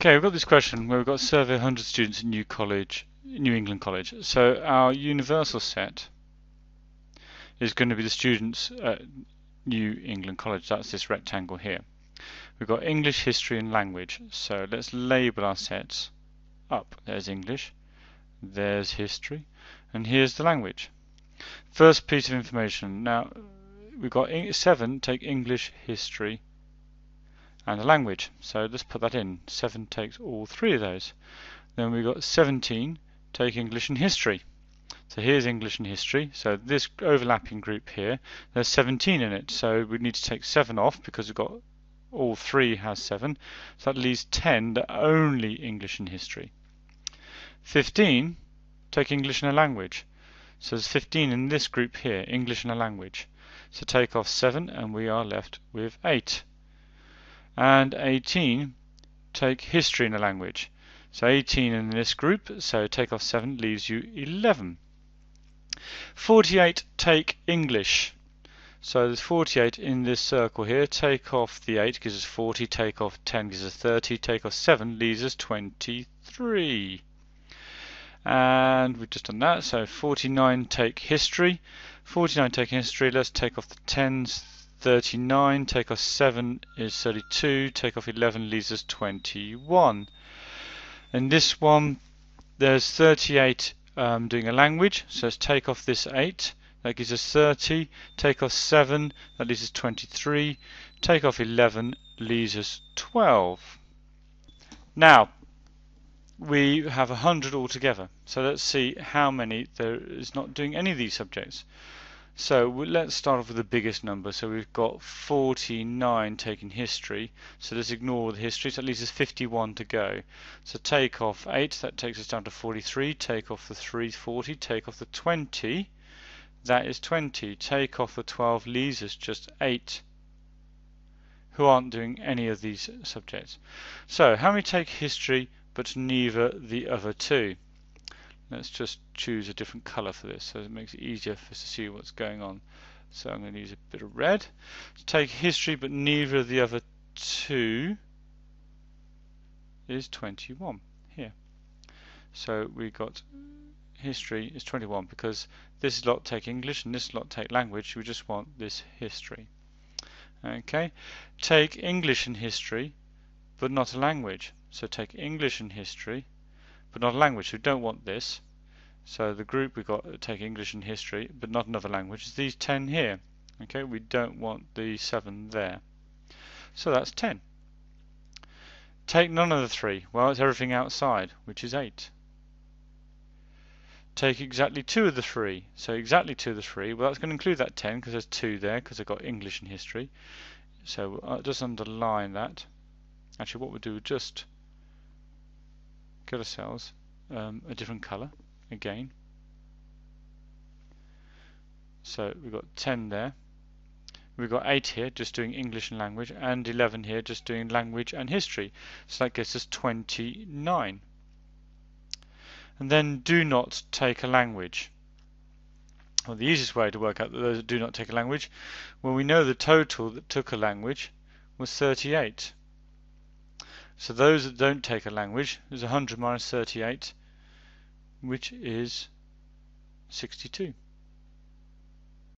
Okay, we've got this question where we've got survey 100 students at New College, New England College. So our universal set is going to be the students at New England College. That's this rectangle here. We've got English, history and language. So let's label our sets up. There's English, there's history, and here's the language. First piece of information. Now we've got seven, take English, history, and a language. So let's put that in. 7 takes all three of those. Then we've got 17 take English and history. So here's English and history. So this overlapping group here, there's 17 in it. So we need to take 7 off because we've got all three has 7. So that leaves 10 that only English and history. 15 take English and a language. So there's 15 in this group here, English and a language. So take off 7 and we are left with 8 and 18 take history in a language. So 18 in this group, so take off 7 leaves you 11. 48 take English. So there's 48 in this circle here. Take off the 8 gives us 40, take off 10 gives us 30, take off 7 leaves us 23. And we've just done that, so 49 take history. 49 take history, let's take off the 10s, 39, take off 7 is 32, take off 11 leaves us 21. In this one, there's 38 um, doing a language, so let's take off this 8, that gives us 30, take off 7, that leaves us 23, take off 11, leaves us 12. Now, we have 100 altogether, so let's see how many there is not doing any of these subjects. So let's start off with the biggest number. So we've got 49 taking history. So let's ignore the history. So that leaves us 51 to go. So take off 8. That takes us down to 43. Take off the 340. Take off the 20. That is 20. Take off the 12 leaves us just 8 who aren't doing any of these subjects. So how many take history but neither the other two? Let's just choose a different color for this so it makes it easier for us to see what's going on. So I'm going to use a bit of red. take history but neither of the other two is 21 here. So we got history is 21 because this lot take English and this lot take language. We just want this history. Okay, take English and history but not a language. So take English and history but not a language. So we don't want this. So the group we've got take English and history, but not another language. Is these 10 here. Okay, we don't want the 7 there. So that's 10. Take none of the three. Well, it's everything outside, which is 8. Take exactly two of the three. So exactly two of the three. Well, that's going to include that 10 because there's two there because I've got English and history. So I'll just underline that. Actually, what we'll do just ourselves um, a different color again. So we've got 10 there. We've got 8 here just doing English and language and 11 here just doing language and history. So that gets us 29. And then do not take a language. Well, the easiest way to work out those that do not take a language, well, we know the total that took a language was 38. So those that don't take a language is 100 minus 38, which is 62.